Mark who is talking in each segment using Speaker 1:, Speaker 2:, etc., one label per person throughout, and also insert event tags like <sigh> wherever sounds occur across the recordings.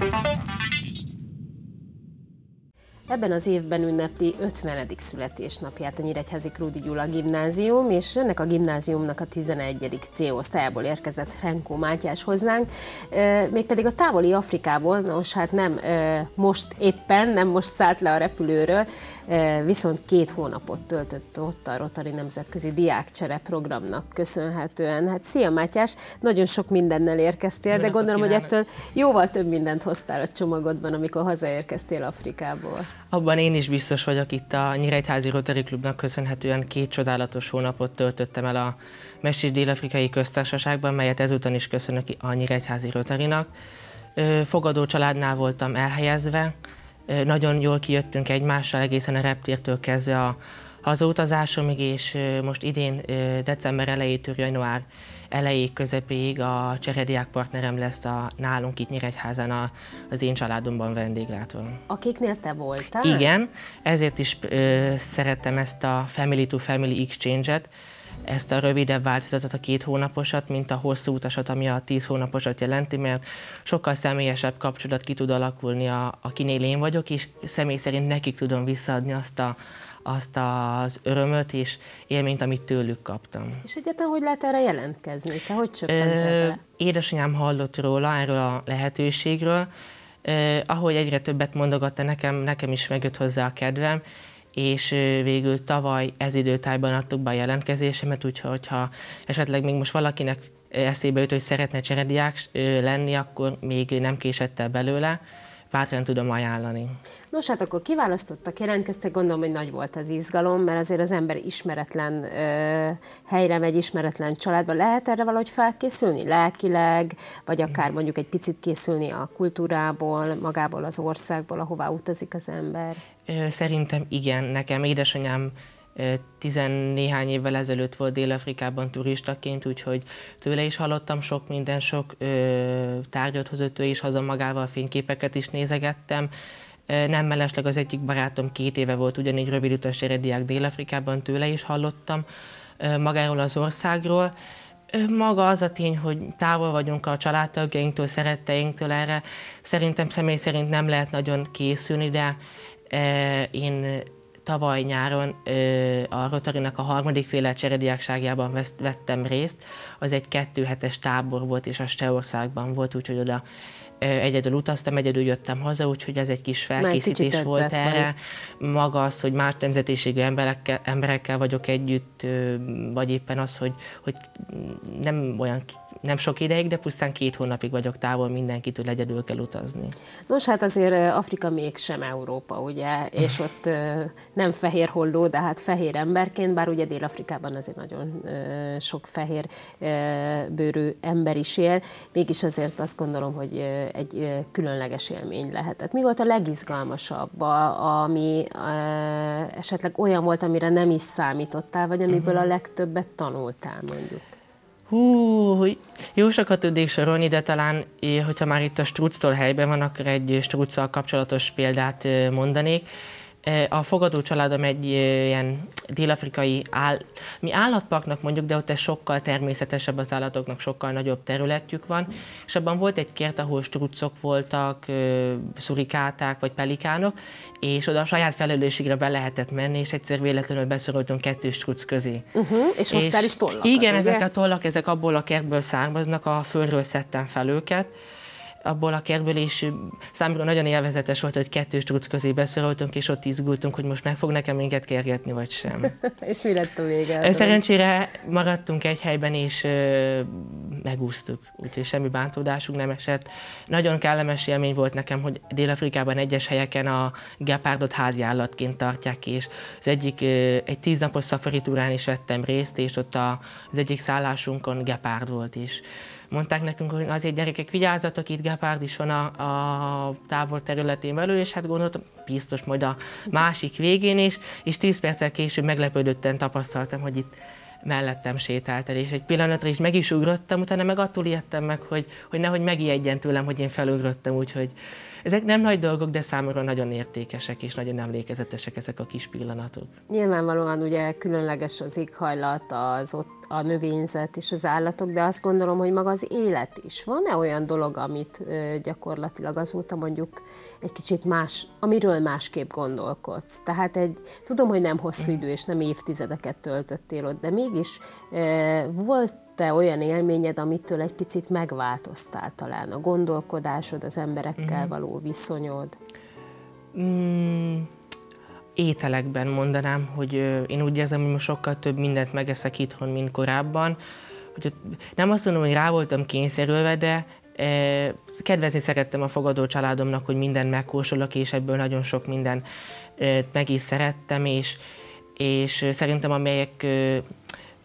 Speaker 1: Thank you. Ebben az évben ünnepli 50. születésnapját a Nyíregyházi Krúdi Gyula gimnázium, és ennek a gimnáziumnak a 11. C osztályából érkezett Henkó Mátyás hozzánk, mégpedig a távoli Afrikából, nos hát nem most éppen, nem most szállt le a repülőről, viszont két hónapot töltött ott a Rotary Nemzetközi Diákcsere programnak köszönhetően. Hát szia Mátyás, nagyon sok mindennel érkeztél, de gondolom, hogy ettől jóval több mindent hoztál a csomagodban, amikor hazaérkeztél Afrikából.
Speaker 2: Abban én is biztos vagyok, itt a Nyíregyházi Rotary Klubnak köszönhetően két csodálatos hónapot töltöttem el a Messis Dél-Afrikai Köztársaságban, melyet ezúton is köszönök a Nyíregyházi Rotarynak. Fogadó családnál voltam elhelyezve, nagyon jól kijöttünk egymással egészen a reptértől kezdve a hazautazásomig, és most idén december elejétől január elejéig, közepéig a cserediák partnerem lesz a, nálunk itt Nyíregyházan a, az én családomban vendéglátó.
Speaker 1: Akiknél te voltál?
Speaker 2: Igen, ezért is ö, szerettem ezt a Family to Family Exchange-et, ezt a rövidebb változatot, a két hónaposat, mint a hosszú utasat, ami a tíz hónaposat jelenti, mert sokkal személyesebb kapcsolat ki tud alakulni, a, akinél én vagyok, és személy szerint nekik tudom visszaadni azt a, azt az örömöt és élményt, amit tőlük kaptam.
Speaker 1: És egyáltalán hogy lehet erre jelentkezni? Te hogy csöppentél
Speaker 2: Édesanyám hallott róla, erről a lehetőségről. Eh, ahogy egyre többet mondogatta nekem, nekem is megjött hozzá a kedvem, és végül tavaly ez időtájban adtuk be a jelentkezésemet, úgyhogy ha esetleg még most valakinek eszébe jut, hogy szeretne cserediák lenni, akkor még nem késett el belőle, bátran tudom ajánlani.
Speaker 1: Nos, hát akkor kiválasztottak, jelentkeztek, gondolom, hogy nagy volt az izgalom, mert azért az ember ismeretlen ö, helyre megy, ismeretlen családba. Lehet erre valahogy felkészülni lelkileg, vagy akár mondjuk egy picit készülni a kultúrából, magából az országból, ahová utazik az ember?
Speaker 2: Szerintem igen. Nekem édesanyám tizennéhány évvel ezelőtt volt Dél-Afrikában turistaként, úgyhogy tőle is hallottam sok minden, sok ö, tárgyat hozott ő is haza magával, fényképeket is nézegettem. Nem mellesleg az egyik barátom két éve volt ugyanígy rövid utas ereddiák Dél-Afrikában, tőle is hallottam magáról az országról. Maga az a tény, hogy távol vagyunk a családtagjainktól, szeretteinktől erre, szerintem személy szerint nem lehet nagyon készülni, de én tavaly nyáron a Rotarinak a harmadik féle cserediákságjában vettem részt. Az egy kettő hetes tábor volt, és a Steországban volt, úgyhogy oda egyedül utaztam, egyedül jöttem haza, úgyhogy ez egy kis felkészítés volt erre. Vagy. Maga az, hogy más nemzetiségű emberekkel, emberekkel vagyok együtt, vagy éppen az, hogy, hogy nem olyan nem sok ideig, de pusztán két hónapig vagyok távol, mindenkitől egyedül kell utazni.
Speaker 1: Nos, hát azért Afrika mégsem Európa, ugye, és <laughs> ott nem fehér holló, de hát fehér emberként, bár ugye Dél-Afrikában azért nagyon sok fehér bőrű ember is él, mégis azért azt gondolom, hogy egy különleges élmény lehetett. Mi volt a legizgalmasabb, ami esetleg olyan volt, amire nem is számítottál, vagy amiből a mhm. legtöbbet tanultál mondjuk?
Speaker 2: Hú, jó sokat tudnék sorolni, de talán, hogyha már itt a structól helyben van, akkor egy struccal kapcsolatos példát mondanék. A fogadó családom egy ilyen dél-afrikai áll, mi állatparknak mondjuk, de ott ez sokkal természetesebb az állatoknak, sokkal nagyobb területjük van, és abban volt egy kert, ahol struccok voltak, szurikáták vagy pelikánok, és oda a saját felelősségre be lehetett menni, és egyszer véletlenül beszoroltunk kettő struc közé.
Speaker 1: Uh-huh, és hoztál is tollakat,
Speaker 2: Igen, ugye? ezek a tollak, ezek abból a kertből származnak, a földről szedtem fel őket, abból a kertből, és számomra nagyon élvezetes volt, hogy kettős truc közé beszoroltunk, és ott izgultunk, hogy most meg fog nekem minket kergetni, vagy sem. <laughs>
Speaker 1: és mi lett a vége?
Speaker 2: Szerencsére maradtunk egy helyben, és megúsztuk, úgyhogy semmi bántódásunk nem esett. Nagyon kellemes élmény volt nekem, hogy Dél-Afrikában egyes helyeken a gepárdot házi állatként tartják, és az egyik, egy tíznapos szafari túrán is vettem részt, és ott az egyik szállásunkon gepárd volt is mondták nekünk, hogy azért gyerekek vigyázzatok, itt gepárd is van a, a tábor területén belül, és hát gondoltam, biztos majd a másik végén is, és tíz perccel később meglepődötten tapasztaltam, hogy itt mellettem sétált el, és egy pillanatra is meg is ugrottam, utána meg attól ijedtem meg, hogy, hogy nehogy megijedjen tőlem, hogy én felugrottam, úgyhogy ezek nem nagy dolgok, de számomra nagyon értékesek és nagyon emlékezetesek ezek a kis pillanatok.
Speaker 1: Nyilvánvalóan ugye különleges az éghajlat, az ott a növényzet és az állatok, de azt gondolom, hogy maga az élet is. Van-e olyan dolog, amit gyakorlatilag azóta mondjuk egy kicsit más, amiről másképp gondolkodsz? Tehát egy, tudom, hogy nem hosszú idő és nem évtizedeket töltöttél ott, de mégis volt te olyan élményed, amitől egy picit megváltoztál talán a gondolkodásod, az emberekkel mhm. való viszonyod?
Speaker 2: Mm, ételekben mondanám, hogy én úgy érzem, hogy most sokkal több mindent megeszek itthon, mint korábban. Hogy nem azt mondom, hogy rá voltam kényszerülve, de e, kedvezni szerettem a fogadó családomnak, hogy mindent megkósolok, és ebből nagyon sok minden e, meg is szerettem, és, és szerintem amelyek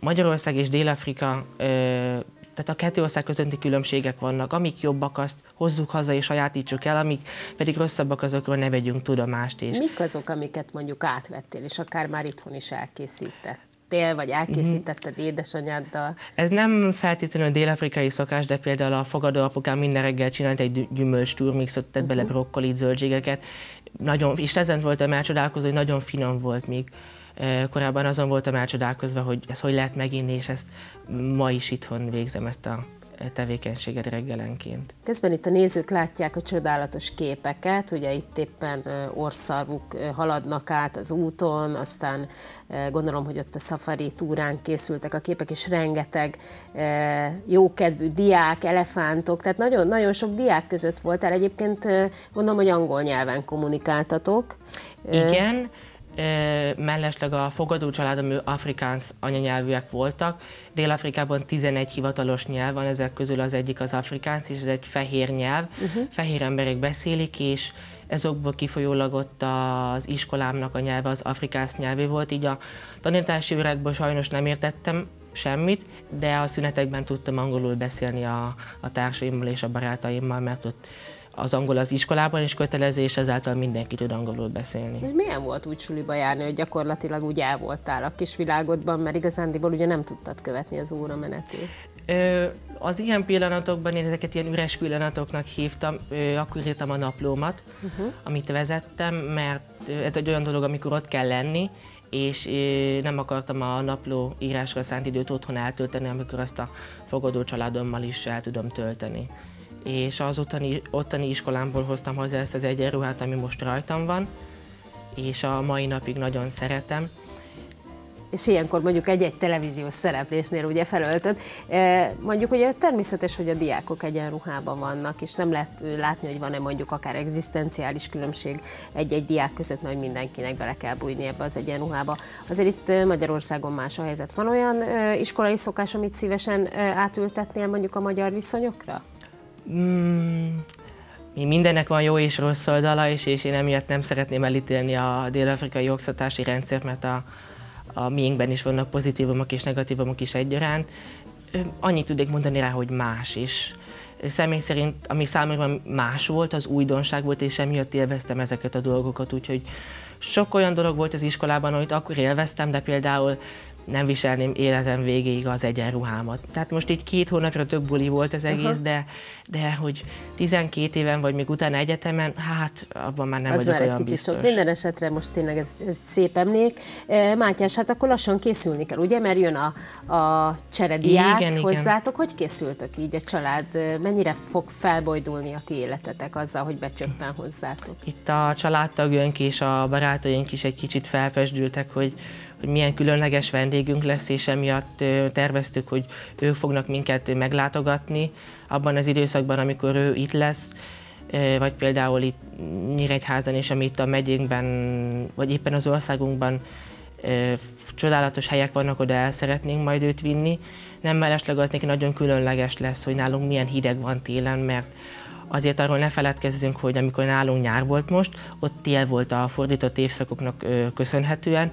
Speaker 2: Magyarország és Dél-Afrika tehát a kettő ország közötti különbségek vannak. Amik jobbak, azt hozzuk haza és sajátítsuk el, amik pedig rosszabbak, azokról ne vegyünk tudomást. És...
Speaker 1: Mik azok, amiket mondjuk átvettél, és akár már itthon is elkészítettél, vagy elkészítetted mm-hmm. édesanyáddal?
Speaker 2: Ez nem feltétlenül dél-afrikai szokás, de például a fogadó apukám minden reggel csinált egy gyümölcs turmixot, tett uh-huh. bele mhm. brokkolit, zöldségeket. Nagyon, és ezen voltam elcsodálkozó, hogy nagyon finom volt még Korábban azon voltam elcsodálkozva, hogy ezt hogy lehet meginni, és ezt ma is itthon végzem ezt a tevékenységet reggelenként.
Speaker 1: Közben itt a nézők látják a csodálatos képeket, ugye itt éppen orszarvuk haladnak át az úton, aztán gondolom, hogy ott a safari túrán készültek a képek, és rengeteg jókedvű diák, elefántok, tehát nagyon, nagyon sok diák között voltál. Egyébként gondolom, hogy angol nyelven kommunikáltatok.
Speaker 2: Igen, mellesleg a fogadó családom afrikáns anyanyelvűek voltak. Dél-Afrikában 11 hivatalos nyelv van, ezek közül az egyik az afrikáns, és ez egy fehér nyelv. Uh-huh. Fehér emberek beszélik, és ezokból kifolyólag ott az iskolámnak a nyelve az afrikáns nyelvé volt, így a tanítási órádból sajnos nem értettem semmit, de a szünetekben tudtam angolul beszélni a, a társaimmal és a barátaimmal, mert ott az angol az iskolában is kötelező, és ezáltal mindenki tud angolul beszélni.
Speaker 1: És milyen volt úgy suliba járni, hogy gyakorlatilag úgy el voltál a kis világodban, mert igazándiból ugye nem tudtad követni az óra menetét?
Speaker 2: Az ilyen pillanatokban én ezeket ilyen üres pillanatoknak hívtam, akkor írtam a naplómat, uh-huh. amit vezettem, mert ez egy olyan dolog, amikor ott kell lenni, és nem akartam a napló írásra szánt időt otthon eltölteni, amikor azt a fogadó családommal is el tudom tölteni és az ottani, ottani iskolámból hoztam hozzá ezt az egyenruhát, ami most rajtam van, és a mai napig nagyon szeretem.
Speaker 1: És ilyenkor mondjuk egy-egy televíziós szereplésnél ugye felöltöd. E, mondjuk ugye természetes, hogy a diákok egyenruhában vannak, és nem lehet látni, hogy van-e mondjuk akár egzisztenciális különbség egy-egy diák között, mert mindenkinek bele kell bújni ebbe az egyenruhába. Azért itt Magyarországon más a helyzet. Van olyan iskolai szokás, amit szívesen átültetnél mondjuk a magyar viszonyokra? Mm,
Speaker 2: mindennek van jó és rossz oldala, és, és én emiatt nem szeretném elítélni a dél-afrikai oktatási rendszert, mert a, a miénkben is vannak pozitívumok és negatívumok is egyaránt. Annyit tudnék mondani rá, hogy más, és személy szerint, ami számomra más volt, az újdonság volt, és emiatt élveztem ezeket a dolgokat, úgyhogy sok olyan dolog volt az iskolában, amit akkor élveztem, de például nem viselném életem végéig az egyenruhámat. Tehát most így két hónapra tök buli volt az egész, uh-huh. de, de hogy 12 éven vagy még utána egyetemen, hát abban már nem az vagyok már egy kicsit sok.
Speaker 1: Minden esetre most tényleg ez, ez szép emlék. E, Mátyás, hát akkor lassan készülni kell, ugye? Mert jön a, a cserediák igen, hozzátok. Igen. Hogy készültök így a család? Mennyire fog felbojdulni a ti életetek azzal, hogy becsöppen hozzátok?
Speaker 2: Itt a családtagjaink és a barátaink is egy kicsit felfesdültek, hogy hogy milyen különleges vendégünk lesz, és emiatt terveztük, hogy ők fognak minket meglátogatni abban az időszakban, amikor ő itt lesz, vagy például itt Nyíregyházan és amit a megyénkben, vagy éppen az országunkban csodálatos helyek vannak, oda el szeretnénk majd őt vinni. Nem mellesleg az neki nagyon különleges lesz, hogy nálunk milyen hideg van télen, mert azért arról ne feledkezzünk, hogy amikor nálunk nyár volt most, ott tél volt a fordított évszakoknak köszönhetően,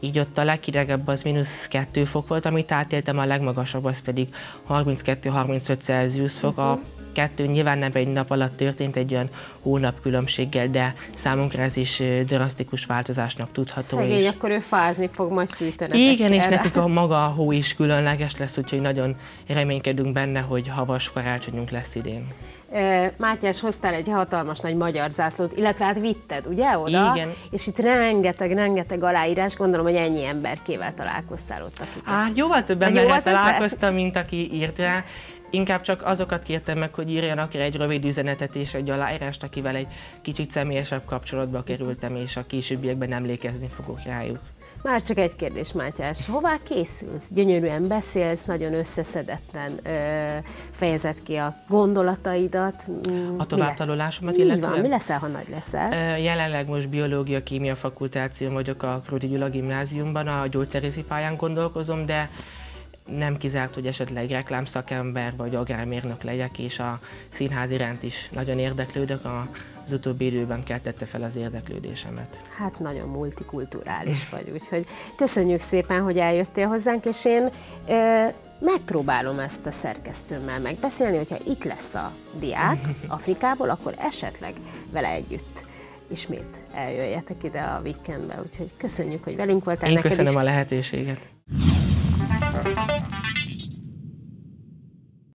Speaker 2: így ott a leghidegebb az mínusz 2 fok volt, amit átéltem, a legmagasabb az pedig 32-35 Celsius fok. Uh-huh. A kettő nyilván nem egy nap alatt történt, egy olyan hónap különbséggel, de számunkra ez is drasztikus változásnak tudható.
Speaker 1: Szegény,
Speaker 2: és...
Speaker 1: akkor ő fázni fog majd fűteni.
Speaker 2: Igen, és nekik a maga a hó is különleges lesz, úgyhogy nagyon reménykedünk benne, hogy havas karácsonyunk lesz idén.
Speaker 1: Mátyás, hoztál egy hatalmas nagy magyar zászlót, illetve hát vitted, ugye, oda?
Speaker 2: Igen.
Speaker 1: És itt rengeteg, rengeteg aláírás, gondolom, hogy ennyi emberkével találkoztál ott, akik
Speaker 2: Hát jóval több emberrel találkoztam, mint aki írt rá. Inkább csak azokat kértem meg, hogy írjanak egy rövid üzenetet és egy aláírást, akivel egy kicsit személyesebb kapcsolatba kerültem, és a későbbiekben emlékezni fogok rájuk.
Speaker 1: Már csak egy kérdés, Mátyás. Hová készülsz? Gyönyörűen beszélsz, nagyon összeszedetlen ö, fejezed ki a gondolataidat.
Speaker 2: A továbbtanulásomat
Speaker 1: illetve? Van, mi leszel, ha nagy leszel?
Speaker 2: Jelenleg most biológia, kémia fakultáción vagyok a Krudi Gyula gimnáziumban, a gyógyszerészi pályán gondolkozom, de nem kizárt, hogy esetleg reklámszakember vagy agrármérnök legyek, és a színház iránt is nagyon érdeklődök. Az utóbbi időben keltette fel az érdeklődésemet.
Speaker 1: Hát nagyon multikulturális vagy, úgyhogy köszönjük szépen, hogy eljöttél hozzánk, és én e, megpróbálom ezt a szerkesztőmmel megbeszélni, hogyha itt lesz a diák <laughs> Afrikából, akkor esetleg vele együtt ismét eljöjjetek ide a weekendbe, úgyhogy köszönjük, hogy velünk voltál.
Speaker 2: Én köszönöm is. a lehetőséget.